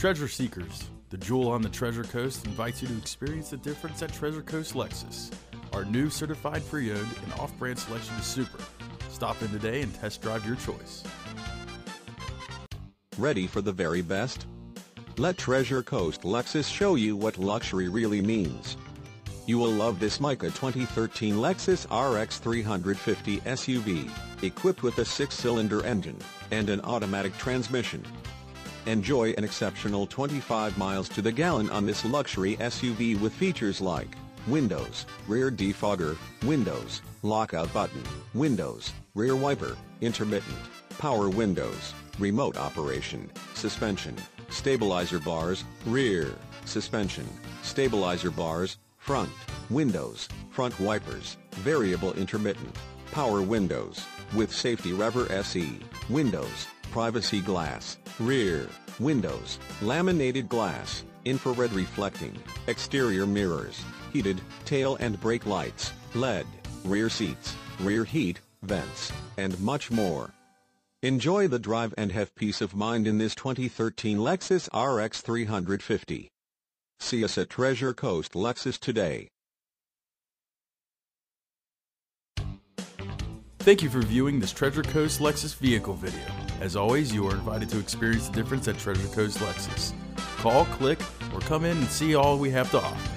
Treasure Seekers, the jewel on the Treasure Coast, invites you to experience the difference at Treasure Coast Lexus. Our new certified pre owned and off brand selection is super. Stop in today and test drive your choice. Ready for the very best? Let Treasure Coast Lexus show you what luxury really means. You will love this Mica 2013 Lexus RX 350 SUV, equipped with a six-cylinder engine and an automatic transmission. Enjoy an exceptional 25 miles to the gallon on this luxury SUV with features like windows, rear defogger, windows, lockout button, windows, rear wiper, intermittent, power windows, remote operation, suspension, stabilizer bars, rear, suspension, stabilizer bars, front, windows, front wipers, variable intermittent, power windows, with safety rever SE, windows, privacy glass, rear, windows, laminated glass, infrared reflecting, exterior mirrors, heated, tail and brake lights, LED, rear seats, rear heat, vents, and much more. Enjoy the drive and have peace of mind in this 2013 Lexus RX 350. See us at Treasure Coast Lexus today. Thank you for viewing this Treasure Coast Lexus vehicle video. As always, you are invited to experience the difference at Treasure Coast Lexus. Call, click, or come in and see all we have to offer.